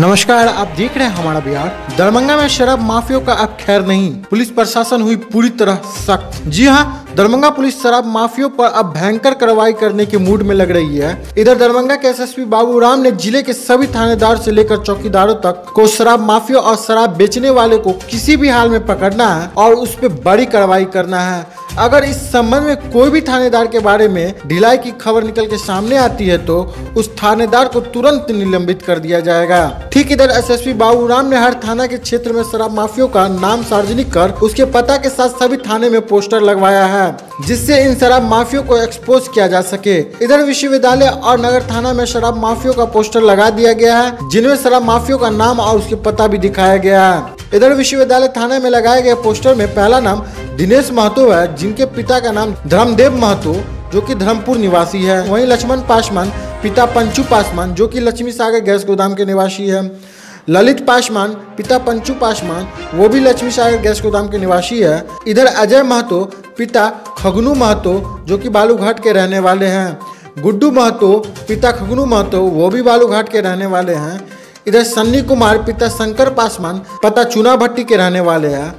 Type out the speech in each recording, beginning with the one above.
नमस्कार, आप देख रहे हैं हमारा बिहार। दरभंगा में शराब माफियों का अब खैर नहीं। पुलिस प्रशासन हुई पूरी तरह सख्त। जी हाँ दरभंगा पुलिस शराब माफियों पर अब भयंकर कार्रवाई करने के मूड में लग रही है। इधर दरभंगा के एसएसपी बाबू राम ने ज़िले के सभी थानेदार से लेकर चौकीदारों तक को शराब माफिया और शराब बेचने वाले को किसी भी हाल में पकड़ना है और उस पर बड़ी कार्रवाई करना है। अगर इस संबंध में कोई भी थानेदार के बारे में ढिलाई की खबर निकल के सामने आती है तो उस थानेदार को तुरंत निलंबित कर दिया जाएगा। ठीक इधर एसएसपी बाबू राम ने हर थाना के क्षेत्र में शराब माफियों का नाम सार्वजनिक कर उसके पता के साथ सभी थाने में पोस्टर लगवाया है, जिससे इन शराब माफियों को एक्सपोज किया जा सके। इधर विश्वविद्यालय और नगर थाना में शराब माफियों का पोस्टर लगा दिया गया है, जिनमें शराब माफियों का नाम और उसके पता भी दिखाया गया है। इधर विश्वविद्यालय थाने में लगाए गए पोस्टर में पहला नाम दिनेश महतो है, जिनके पिता का नाम धर्मदेव महतो, जो कि धर्मपुर निवासी है। वहीं लक्ष्मण पासवान, पिता पंचू पासवान, जो कि लक्ष्मी सागर गैस गोदाम के निवासी है। ललित पासवान, पिता पंचू पासवान, वो भी लक्ष्मी सागर गैस गोदाम के निवासी है। इधर अजय महतो, पिता खगनू महतो, जो कि बालूघाट के रहने वाले हैं। गुड्डू महतो, पिता खगनू महतो, वो भी बालूघाट के रहने वाले हैं। इधर सन्नी कुमार पिता शंकर पासवान, पता चुना भट्टी के रहने वाले हैं।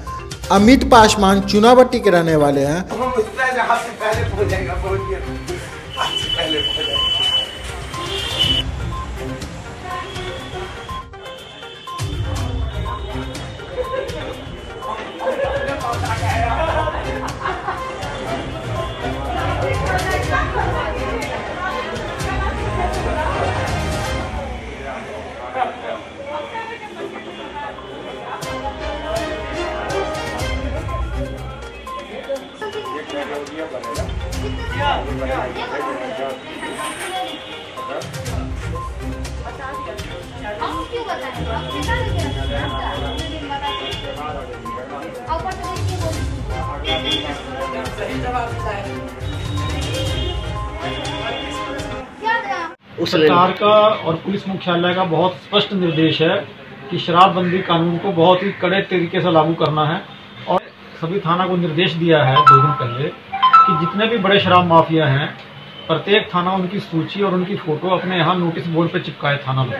अमित पासवान, चुना भट्टी के रहने वाले हैं। सरकार का और पुलिस मुख्यालय का बहुत स्पष्ट निर्देश है कि शराबबंदी कानून को बहुत ही कड़े तरीके से लागू करना है और सभी थाना को निर्देश दिया है दो दिन पहले कि जितने भी बड़े शराब माफिया हैं, प्रत्येक थाना उनकी सूची और उनकी फ़ोटो अपने यहाँ नोटिस बोर्ड पर चिपकाए थाना में,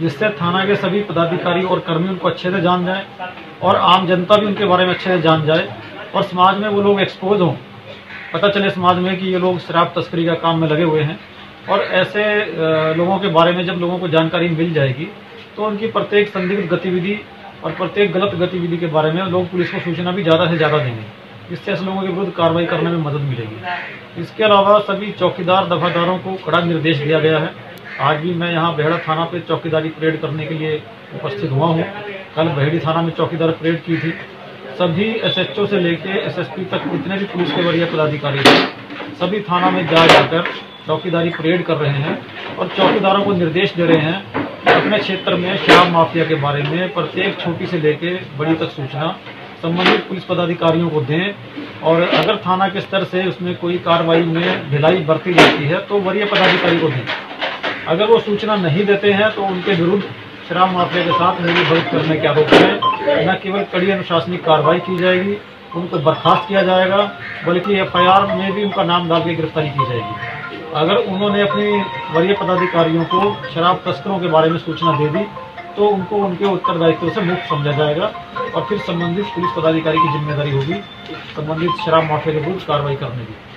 जिससे थाना के सभी पदाधिकारी और कर्मी उनको अच्छे से जान जाए और आम जनता भी उनके बारे में अच्छे से जान जाए और समाज में वो लोग एक्सपोज हों। पता चले समाज में कि ये लोग शराब तस्करी का काम में लगे हुए हैं और ऐसे लोगों के बारे में जब लोगों को जानकारी मिल जाएगी तो उनकी प्रत्येक संदिग्ध गतिविधि और प्रत्येक गलत गतिविधि के बारे में लोग पुलिस को सूचना भी ज़्यादा से ज़्यादा देंगे। जिससे ऐसे लोगों के विरुद्ध कार्रवाई करने में मदद मिलेगी। इसके अलावा सभी चौकीदार दफादारों को कड़ा निर्देश दिया गया है। आज भी मैं यहाँ बेहड़ा थाना पे चौकीदारी परेड करने के लिए उपस्थित हुआ हूँ। कल बहेड़ी थाना में चौकीदार परेड की थी। सभी एसएचओ से लेके एसएसपी तक जितने भी पुलिस के वरीय पदाधिकारी थे सभी थाना में जा जाकर चौकीदारी परेड कर रहे हैं और चौकीदारों को निर्देश दे रहे हैं कि अपने क्षेत्र में शराब माफिया के बारे में प्रत्येक छोटी से लेके बड़ी तक सूचना संबंधित पुलिस पदाधिकारियों को दें और अगर थाना के स्तर से उसमें कोई कार्रवाई में ढिलाई बरती जाती है तो वरीय पदाधिकारी को दें। अगर वो सूचना नहीं देते हैं तो उनके विरुद्ध शराब माफिया के साथ मिली भगत करने के आरोप में न केवल कड़ी अनुशासनिक कार्रवाई की जाएगी, उनको बर्खास्त किया जाएगा, बल्कि एफ़ में भी उनका नाम डाल के गिरफ्तारी की जाएगी। अगर उन्होंने अपनी वरीय पदाधिकारियों को शराब तस्करों के बारे में सूचना दे दी तो उनको उनके उत्तरदायित्व से मुक्त समझा जाएगा और फिर संबंधित पुलिस पदाधिकारी की ज़िम्मेदारी होगी, संबंधित शराब माफिया के विरुद्ध कार्रवाई करने की।